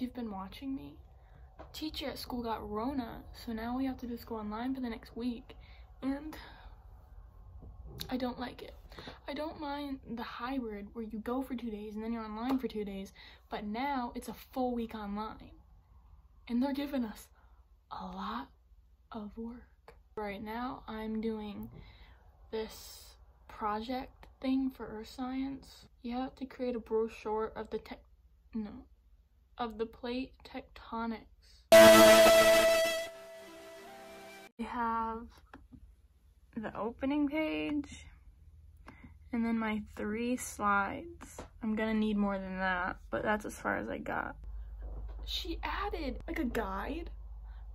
you've been watching me, teacher at school got Rona, so now we have to do school online for the next week. And I don't like it. I don't mind the hybrid where you go for two days and then you're online for two days, but now it's a full week online. And they're giving us a lot of work. Right now, I'm doing this project thing for earth science. You have to create a brochure of the tech, no, of the plate tectonics. We have the opening page and then my three slides. I'm gonna need more than that, but that's as far as I got. She added like a guide,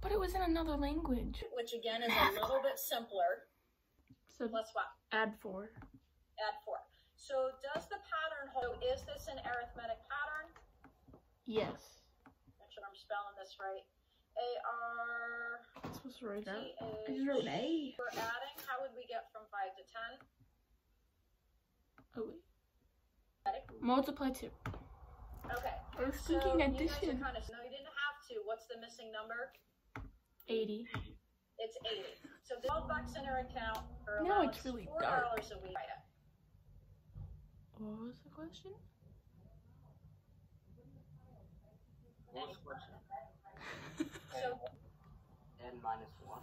but it was in another language. which again is a little bit simpler. So Let's what? add four. Add four. So does the pattern hold? Is this an arithmetic pattern? Yes. Make sure I'm spelling this right. A R I'm supposed to write that. H. I just wrote an A. For adding, how would we get from five to ten? Oh wait. Multiply two. Okay. I was So thinking you addition. are kind of no, you didn't have to. What's the missing number? 80. It's eighty. So twelve bucks in her account. Her Now it's really four dark. dollars a week. Write. What was the question? What the question? So N minus one.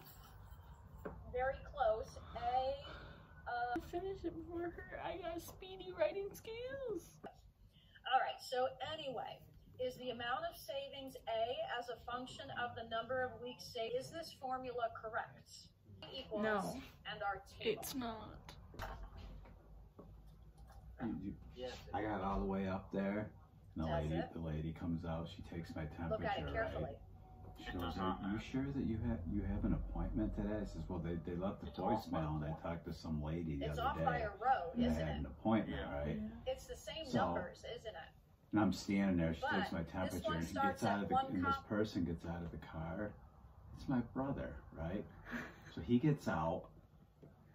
very close. A. Uh, Finish it before her. I got speedy writing skills. All right, so anyway, is the amount of savings A as a function of the number of weeks saved? Is this formula correct? Equals No. and our table. It's not. You- you- Yes. I got all the way up there. And the Does lady, it? the lady comes out. She takes my temperature. Look at it carefully. Right? She goes, "Are you sure that you have you have an appointment today?" I says, "Well, they, they left the It's off voicemail, and I talked to some lady the It's other off day, by a road, and I isn't had it? an appointment, Yeah. right?" It's the same So- numbers, isn't it? And I'm standing there. She But takes my temperature, and he starts gets out of the. And this person gets out of the car. It's my brother, right? So he gets out.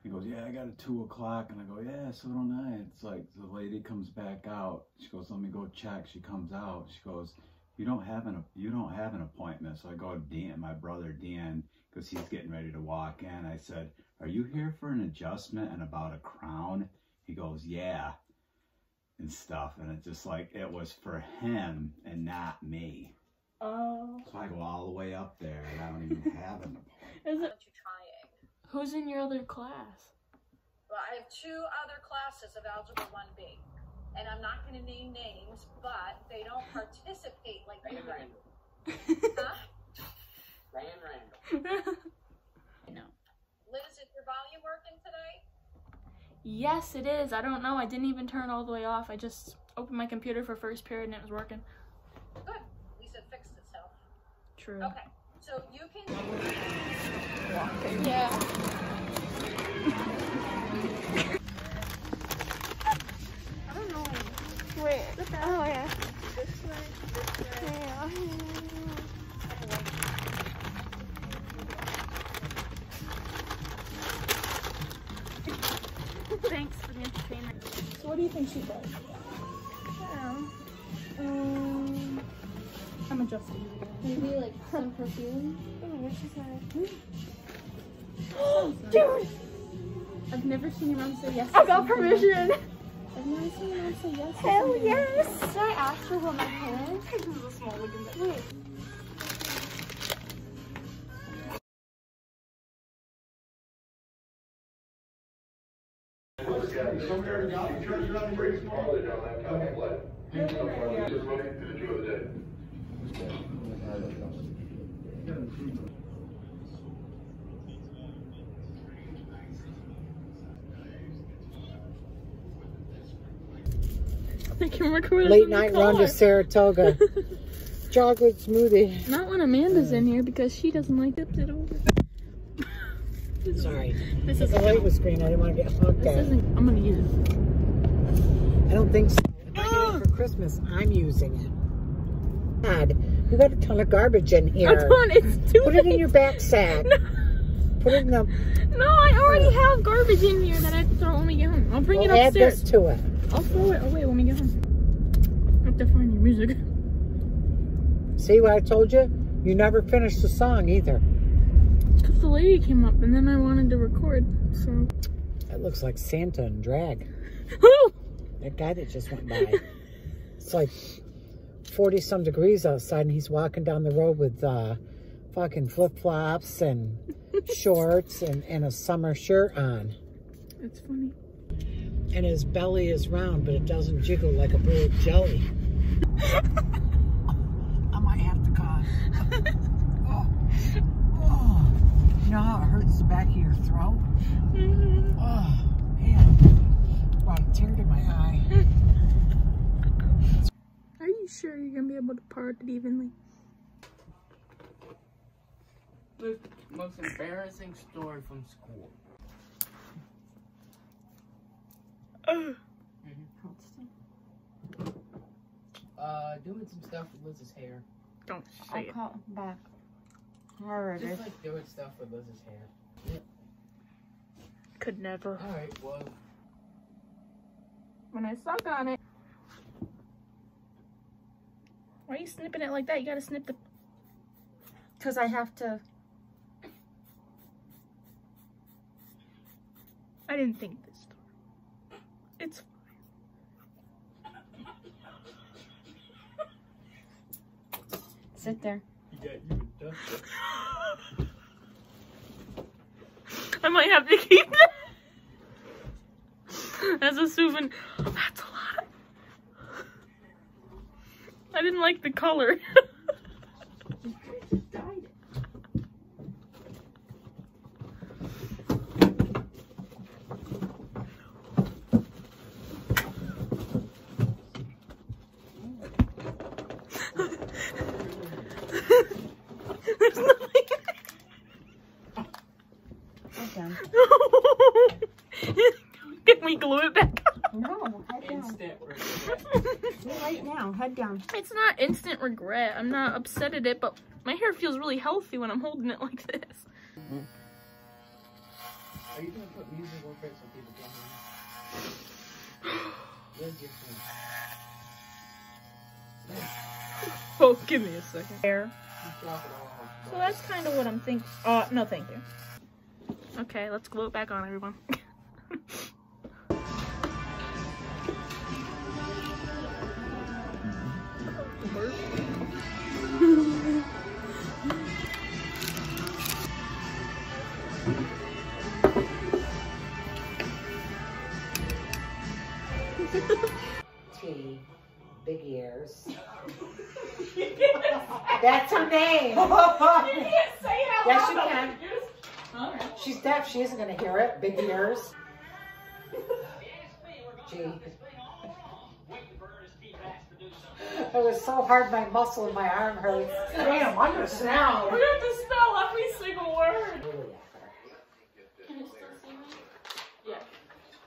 He goes, "Yeah, I got a two o'clock," and I go, "Yeah, so don't I." It's like the lady comes back out. She goes, "Let me go check." She comes out. She goes, "You don't have an you don't have an appointment." So I go to Dan, my brother Dan, because he's getting ready to walk in. I said, "Are you here for an adjustment and about a crown?" He goes, "Yeah." And stuff, and it's just like it was for him and not me. Oh. So I go all the way up there, and I don't even have an appointment. Is it? don't you try it? Who's in your other class? Well, I have two other classes of Algebra 1B. And I'm not going to name names, but they don't participate like you Ryan guys. Randall. Huh? Ryan Randall. Liz, is your volume working today? yes, it is. I don't know. I didn't even turn all the way off. I just opened my computer for first period and it was working. Good. At least it fixed itself. True. Okay. So you can. Yeah. I don't know. Where? Oh yeah. This way. This way. Yeah. Thanks for the entertainment. So what do you think she does? I'm adjusting. Maybe like some perfume. Oh, what she said. Dude! I've never seen your mom say yes. I got permission. I've never seen your mom say yes. to Hell something. yes. Should I ask her what my parents? This is a small looking bit. Wait. I can record Late night run to Saratoga. Chocolate smoothie. Not when Amanda's in here because she doesn't like tipped it over. Sorry. This isn't. light was green. I didn't want to get hooked This at. isn't. I'm gonna use it. I don't think so. If I get it ah! for Christmas, I'm using it. God, you got a ton of garbage in here. I don't. It's too Put it in your back sack. Put it in the. No, I already have garbage in here that I have to throw when we get home. I'll bring Well, it add upstairs. this to it. I'll throw it away when we get home. I have to find your music. See what I told you? You never finished the song either. Because the lady came up and then I wanted to record, so. That looks like Santa in drag. That guy that just went by. It's like 40 some degrees outside and he's walking down the road with uh, fucking flip flops and shorts and, and a summer shirt on. It's funny. And his belly is round, but it doesn't jiggle like a bowl of jelly. I might have to cough. oh. Oh. You know how it hurts the back of your throat? Oh, man. Brought a tear to my eye. Are you sure you're gonna be able to part it evenly? The most embarrassing story from school. Uh, doing some stuff with Liz's hair. Don't I'll say it. call back. Alright. Just like doing stuff with Liz's hair. Could never. Alright, well, When I suck on it. You snipping it like that? You gotta snip the. Because I have to. I didn't think this through. It's fine. Sit there. I might have to keep that as a souvenir. That's a lot. I didn't like the color. There's nothing. Head down. Can we glue it back on? No, head down. instant regret. See right now. Head down. It's not instant regret. I'm not upset at it, but my hair feels really healthy when I'm holding it like this. Are you gonna put music over it so people can hear? Liz, your turn. Oh, give me a second. Hair. You drop it all. So that's kind of what I'm thinking. Uh, no, thank you. Okay, let's glue it back on, everyone. T, big ears. That's her name. Yes, you can. She's deaf. She isn't going to hear it. Big ears. G. It was so hard, my muscle in my arm hurts. Damn, I'm gonna sit. We have to spell every single word. Can you still see me?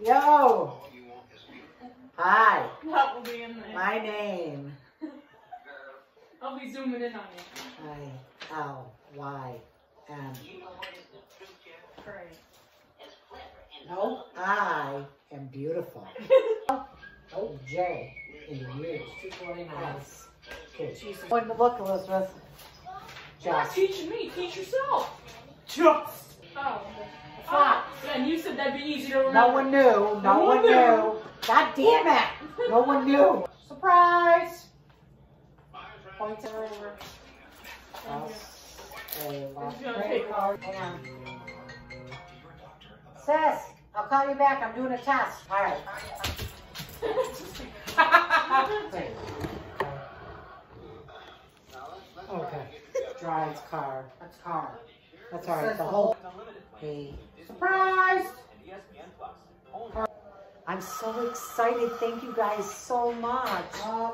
Yeah. Yo. Hi, That will be in there. my name. I'll be zooming in on you. I L Y N. No, I am beautiful. Oh, J in years. Yes. Okay. When the look, Elizabeth. You're not teaching me. Teach yourself. Just. Oh. Fuck. Yeah, and you said that'd be easy to remember. No one knew. No, No one one knew. knew. God damn it. No one knew. Surprise. Points everywhere. Okay, lost It's gonna credit take card. Hang on. Sis, I'll call you back. I'm doing a test. All right. Okay. Drives car. That's car. That's all right. The whole. Hey. Surprise! I'm so excited. Thank you guys so much. Uh,